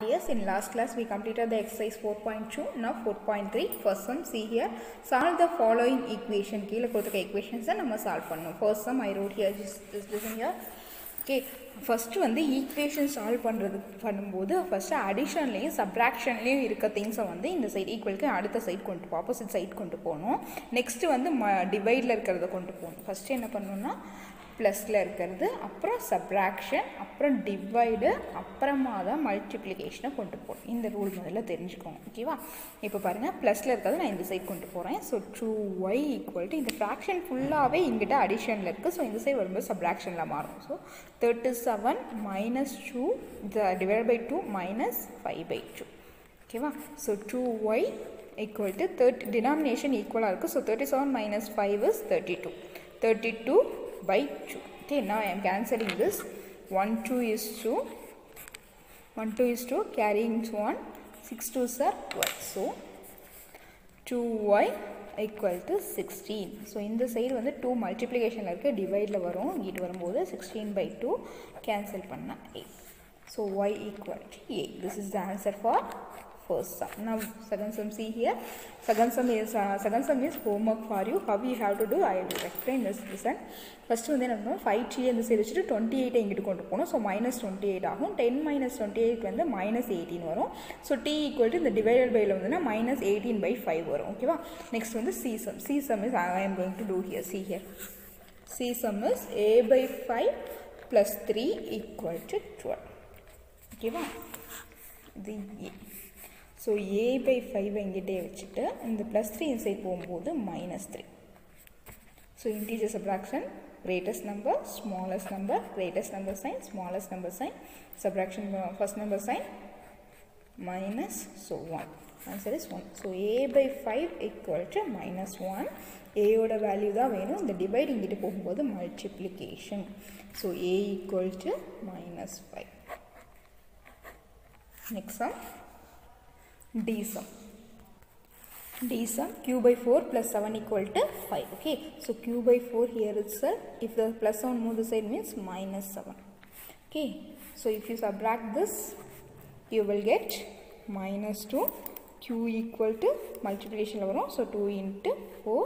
Yes, in last class we completed the exercise 4.2. Now 4.3. First sum, see here. Solve the following equation. கீழே கொடுத்துக்க equations நம்ம solve பண்ணணும். First sum I wrote here. Just, just listen here. Okay first வந்து equation solve பண்ணுறது பண்ணும்போது first அடிஷன்லேயும் சப்ராக்ஷன்லேயும் இருக்க திங்ஸை வந்து இந்த சைடு ஈக்குவலுக்கு அடுத்த சைட் கொண்டு போ ஆப்போசிட் சைடு கொண்டு போகணும் நெக்ஸ்ட்டு வந்து ம டிவைடில் இருக்கிறத கொண்டு போகணும் ஃபஸ்ட்டு என்ன பண்ணணும்னா ப்ளஸில் இருக்கிறது அப்புறம் சப்ராக்ஷன் அப்புறம் டிவைடு அப்புறமா தான் மல்டிப்ளிகேஷனை கொண்டு போகணும். இந்த ரூல் முதல்ல தெரிஞ்சுக்கோங்க ஓகேவா இப்போ பாருங்கள் ப்ளஸில் இருக்கிறது நான் இந்த சைடு கொண்டு போகிறேன் so two y equal to இந்த ஃப்ராக்ஷன் ஃபுல்லாகவே இங்கிட்ட அடிஷனில் இருக்குது ஸோ இந்த சைடு வரும்போது சப்ராக்ஷனில் மாறும். So thirty seven minus two the divide by two minus five by two ஓகேவா so two y equal third denomination ஈக்குவலாக இருக்குது so thirty seven minus five is thirty two thirty two by 2 okay now i am cancelling this 1 2 is 2 1 2 is 2 carrying 1 6 2s are 12 so 2y equal to 16 so இந்த side வந்து 2 மல்டிப்ளிகேஷனில் இருக்குது டிவைடில் வரும் இங்கிட்டு வரும்போது 16 by 2 cancel பண்ணால் 8 so y equal to 8 this is the answer for first sum. Now second sum see here. Second sum is uh, second sum is homework for you. How you have to do I will explain this listen. First வந்து என்ன பண்ணணும்? Five t அந்த சைடு வச்சுட்டு twenty எயிட்டை இங்கிட்டு கொண்டு போகணும். ஸோ மைனஸ் டுவெண்ட்டி எயிட் ஆகும். டென் மைனஸ் டுவெண்ட்டி எயிட் வந்து மைனஸ் எயிட்டீன் வரும். ஸோ டி ஈக்குவல் டு இந்த டிவைடட் பையில் வந்துன்னா மைனஸ் எயிட்டீன் பை ஃபைவ் வரும். ஓகேவா நெக்ஸ்ட் வந்து C sum C sum is I am going to do here C here C sum is A by five plus three equal to twelve ஓகேவா இது A so A by five எங்கிட்டே வச்சுட்டு இந்த plus three inside போகும்போது minus three so integer subtraction greatest number smallest number greatest number sign smallest number sign subtraction uh, first number sign minus so 1 answer is 1 so a by 5 equal to minus 1 a ஓட value தான் வேணும் இந்த divide இங்கிட்டு போகும்போது multiplication so A equal to minus five next sum d sum d sum q by 4 plus 7 equal to 5 okay so q by 4 here itself if the plus 7 move the side means minus 7 okay so if you subtract this you will get minus 2 q equal to multiplication வரும் so 2 into 4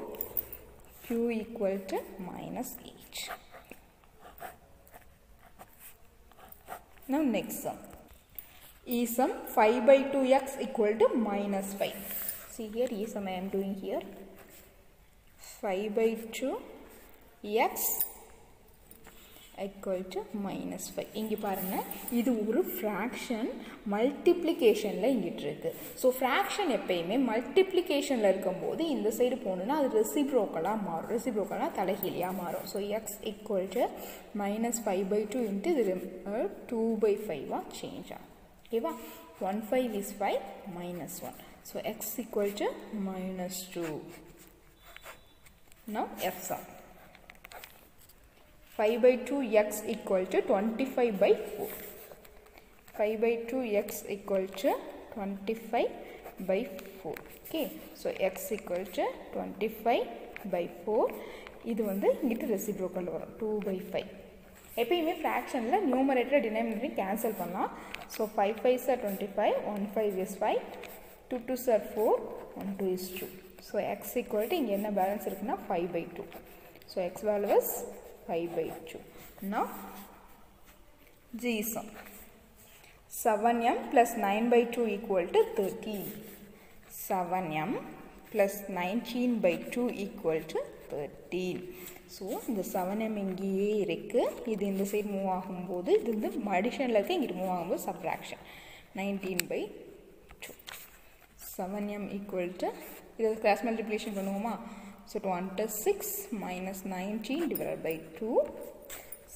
q equal to minus 8 now next sum e sum 5 by 2x equal to minus 5. See here e sum I am doing here. 5 by 2x equal to minus 5. இங்கே பாருங்க இது ஒரு fraction மல்டிப்ளிகேஷனில் இங்கிட்டு இருக்குது so fraction எப்பயுமே மல்டிப்ளிகேஷனில் இருக்கும்போது இந்த side போகணுன்னா அது ரெசிப்ரோக்கலாக மாறும் ரெசிப்ரோக்கலாக தலைகீழியாக மாறும் so x equal to minus five by two into இது டூ பை ஃபைவாக சேஞ்ச் ஆகும் okay 1 5 is 5 minus 1 so x equal to minus 2 now f sum 5 by 2 x equal to 25 by 4 5 by 2 x equal to 25 by 4 okay so x equal to 25 by 4 இது வந்து இங்கிட்டு reciprocal வரும் two by five எப்பயுமே ஃப்ராக்ஷனில் numerator denominator cancel பண்ணலாம். So five five sir twenty five one five is five two two sir four one two is two so x equal to இங்கே என்ன balance இருக்குன்னா five by two so x value is five by two நான் G sum seven m plus nine by two equal to thirty seven m plus nineteen by two equal to thirteen so இந்த seven M இங்கேயே இருக்குது இது இந்த side move ஆகும்போது இது வந்து மடிஷனில் இருக்குது இங்கிட்டு மூவ் ஆகும்போது subtraction nineteen by two seven m equal to இது கிராஸ் மல்டிப்ளிகேஷன் பண்ணுவோமா? So twenty six minus nineteen divide by two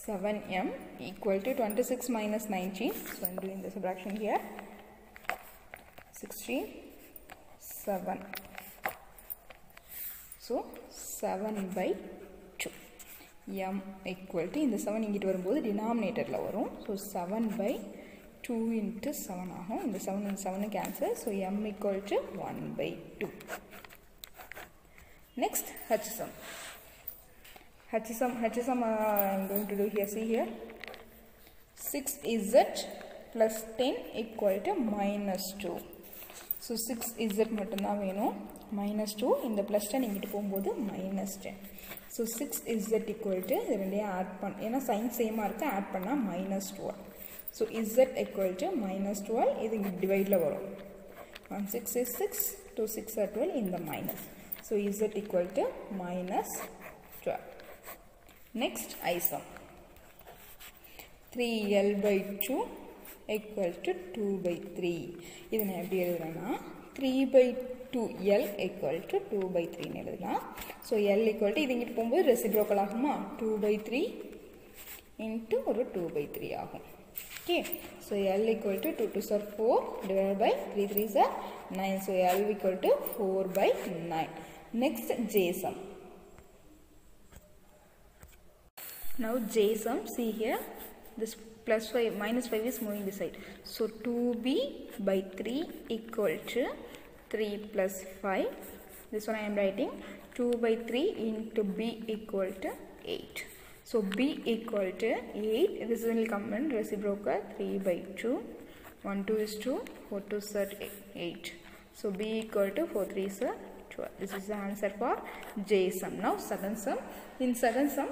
seven m equal to twenty six minus nineteen so இந்த subtraction the subtraction sixteen seven so seven by two M equal to இந்த seven இங்கிட்டு வரும்போது டினாமினேட்டரில் வரும் so seven by two into seven ஆகும் இந்த seven இந்த seven cancel so M equal to one by two next ஹச்எஸ்எம் ஹச்எஸ்எம் ஹச்எஸ்எம் I am going to do here see here 6z plus ten equal to minus two so six Z மட்டும்தான் வேணும் minus two இந்த plus ten இங்கிட்டு போகும்போது minus ten so six Z equal to இது ரெண்டையும் add பண்ண ஏன்னா sign சேமாக இருக்குது ஆட் பண்ணால் minus twelve so Z equal to minus twelve இது இங்கே டிவைடில் வரும் one six is six two six are twelve இந்த minus so Z equal to minus twelve next ஐசம் three L by two equal to 2 by 3 இது நான் எப்படி எழுதுறேன்னா 3 by 2 L equal to 2 by 3 எழுதலாம் so L equal to இது இங்கிட்டு போகும்போது reciprocal ஆகுமா 2 by 3 into ஒரு 2 by 3 ஆகும் okay so L equal to 2 2 are 4 divided by 3 3 are 9 so L equal to 4 by 9 next J sum now J sum see here this plus 5 minus 5 is moving this side. So 2b by 3 equal to 3 plus 5 this one I am writing. 2 by 3 into b equal to 8 so b equal to 8 this will come in reciprocal. 3 by 2 1 2 is 2 4 2 is 8 so b equal to 4 3 is 12 this is the answer for j sum. Now second sum. In second sum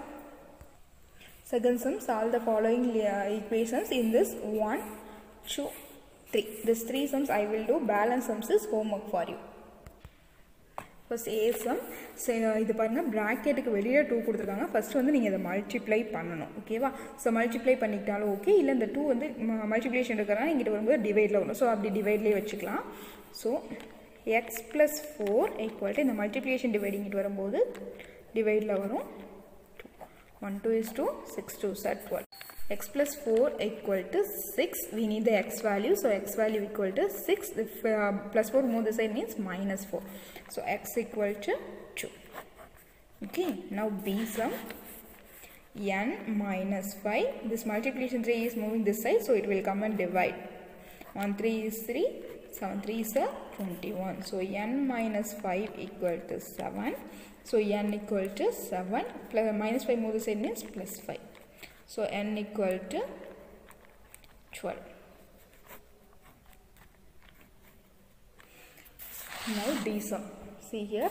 Second sum, solve the following uh, equations in this 1, 2, 3. These three sums I will do. Balance sums is homework for you. First A sum இது பாருங்கள் ப்ராக்கெட்டுக்கு வெளியில் two கொடுத்துருக்காங்க. First வந்து நீங்கள் இதை multiply பண்ணணும். ஓகேவா so multiply பண்ணிக்கிட்டாலும் ஓகே இல்லை இந்த டூ வந்து மல்டிப்ளேஷன் இருக்கிறனால இங்கிட்ட வரும்போது டிவைடில் வரும். ஸோ அப்படி டிவைட்லேயே வச்சுக்கலாம். So X plus four equal இந்த மல்டிப்ளிகேஷன் டிவைடிங்கிட்டு வரும்போது டிவைடில் வரும். 1 2 is 2 6 2 is 12 x plus 4 equal to 6 we need the x value so x value equal to 6 if uh, plus 4 move this side means minus 4 so x equal to 2 okay now b sum. N minus 5 this multiplication 3 is moving this side so it will come and divide. 1 3 is 3 7 3 is 21 so n minus 5 equal to 7 so n equal to 7 plus minus 5 move the side plus 5 so n equal to 12 now d sum. See here.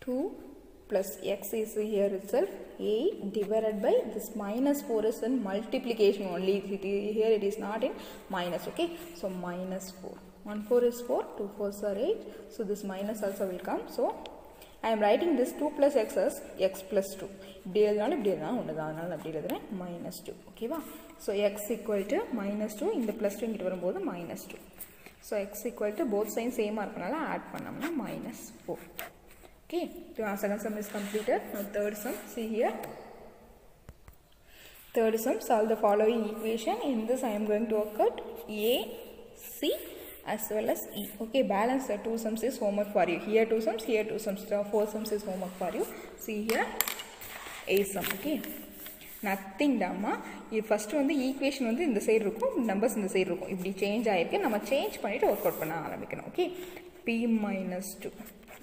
2 plus x is here itself 8 divided by this minus 4 is in multiplication only it here it is not in minus okay so minus 4 1 4 is 4 2 4s are 8 so this minus also will come so I am writing this 2 plus x as x plus 2 இப்படி எழுதினாலும் இப்படி எழுதினாலும் ஒன்று தான் அதனால அப்படி எழுதுறேன் minus two ஓகேவா so X equal to minus two இந்த ப்ளஸ் டூ இங்கிட்டு வரும்போது minus two so X equal to both sign சேமாக இருக்கனால ஆட் பண்ணோம்னா minus four okay the second sum is completed now third sum see here third sum solve the following equation in this i am going to work out a c as well as e okay balance the two sums is homework for you here two sums here two sums so four sums is homework for you see here a sum okay nothing தாம்மா இது first வந்து equation வந்து இந்த side இருக்கும் numbers இந்த side இருக்கும் இப்படி change ஆகிருக்கு நம்ம சேஞ்ச் பண்ணிவிட்டு ஒர்க் அவுட் பண்ண ஆரம்பிக்கணும் okay B minus two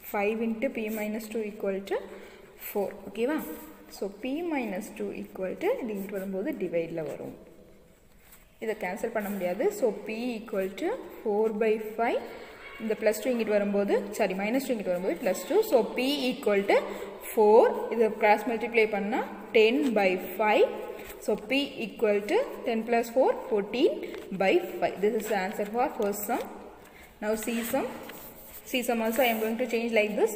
five into B minus two equal to four ஓகேவா so B minus two equal to இது இங்கிட்டு வரும்போது டிவைடில் வரும். இதை கேன்சல் பண்ண முடியாது. So B equal to four by five இந்த ப்ளஸ் டூ இங்கிட்டு வரும்போது சாரி மைனஸ் டூ இங்கிட்டு வரும்போது plus two so B equal to four இதை கிராஸ் மல்டிப்ளை பண்ணால் ten by five so B equal to ten plus four fourteen by five this is answer for first sum now C sum see some also I am going to change like this.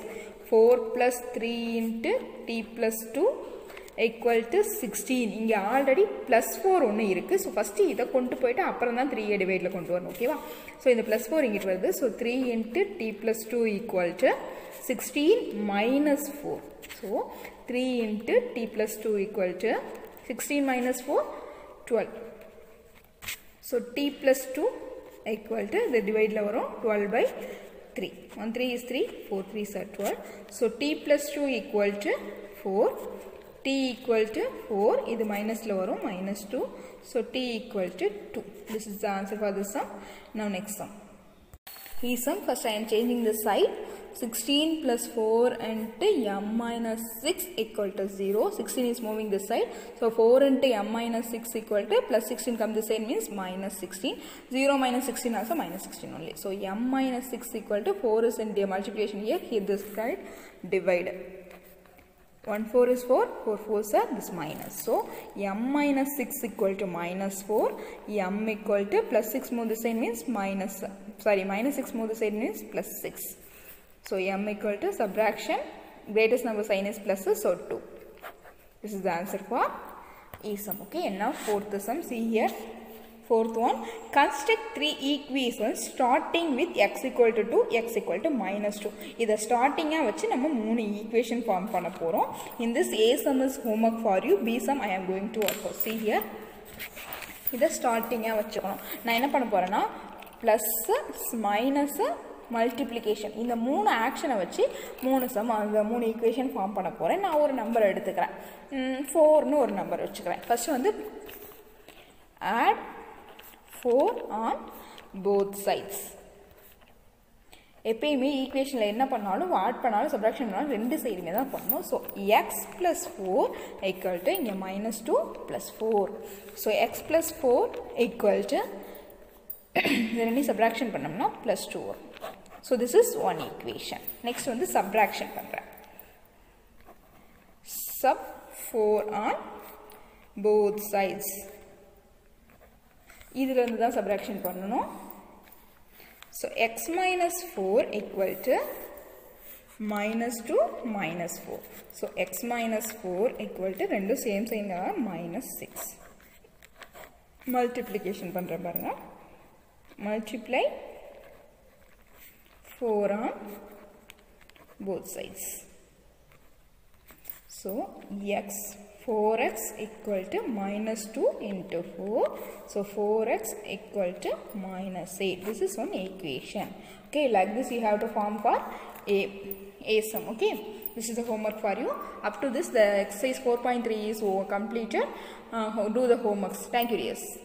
4 plus 3 into t plus 2 equal to 16 இங்கே already plus four ஒன்று இருக்குது so first இதை கொண்டு போயிட்டு அப்புறம் தான் three டிவைடில் கொண்டு வரணும் ஓகேவா ஸோ இந்த ப்ளஸ் ஃபோர் இங்கிட்டு வருது. So three into T plus two equal to sixteen minus four so three into T plus two equal to sixteen minus four twelve so T plus two equal to இது டிவைடில் வரும் twelve by 3. 1 3 is 3, 4 3 is 12. So t plus 2 equal to 4. t equal to 4. இது minusல வரும் minus 2. So t equal to 2. This is the answer for this sum. Now next sum. sum first I am changing the side 16 plus 4 into m minus 6 equal to 0 16 is moving this side. So 4 into m minus 6 equal to plus 16 come this side means minus 16 0 minus 16 also minus 16 only. So m minus 6 equal to 4 is in the multiplication here. Here this side divide. 1 4 is 4 4 4 are this minus. So m minus 6 equal to minus 4 m equal to plus 6 move this side means minus sorry minus 6 move this side means plus 6 so m equal to subtraction greatest number sign is plus so 2 this is the answer for e sum okay and now fourth sum see here fourth one construct three equations starting with x equal to 2 x equal to minus 2 இதை ஸ்டார்டிங்காக வச்சு நம்ம மூணு equation form பண்ண போகிறோம் in this a sum is homework for you b sum i am going to work out see here இதை ஸ்டார்டிங்காக வச்சுக்கணும் நான் என்ன பண்ண போகிறேன்னா ப்ளஸ்ஸு மைனஸு மல்டிப்ளிகேஷன் இந்த மூணு ஆக்ஷனை வச்சு மூணு சம் அந்த மூணு ஈக்குவேஷன் ஃபார்ம் பண்ண போகிறேன் நான் ஒரு நம்பர் எடுத்துக்கிறேன். ஃபோர்னு ஒரு நம்பர் வச்சுக்கிறேன். ஃபஸ்ட்டு வந்து add four on both sides எப்பயுமே ஈக்குவேஷனில் என்ன பண்ணாலும் ஆட் பண்ணாலும் சப்ராக்ஷன் பண்ணாலும் ரெண்டு சைடுமே தான் பண்ணணும் so X plus four equal to இங்கே minus two plus four so X plus four equal to இது ரெண்டையும் சப்ராக்ஷன் பண்ணோம்னா ப்ளஸ் டூ வரும். So this is one equation next வந்து சப்ராக்ஷன் பண்ணுறேன் sub four on both sides இதிலிருந்து தான் subtraction பண்ணணும். So X minus four equal to minus two minus four so X minus four equal to ரெண்டும் same sign minus six multiplication பண்ணுறேன் பாருங்கள் multiply 4 on both sides. So x 4x equal to minus 2 into 4. So 4x equal to minus 8. This is one equation. Okay, like this you have to form for a, a sum. Okay, this is the homework for you. Up to this the exercise 4.3 is over completed. Uh, do the homeworks. Thank you dears.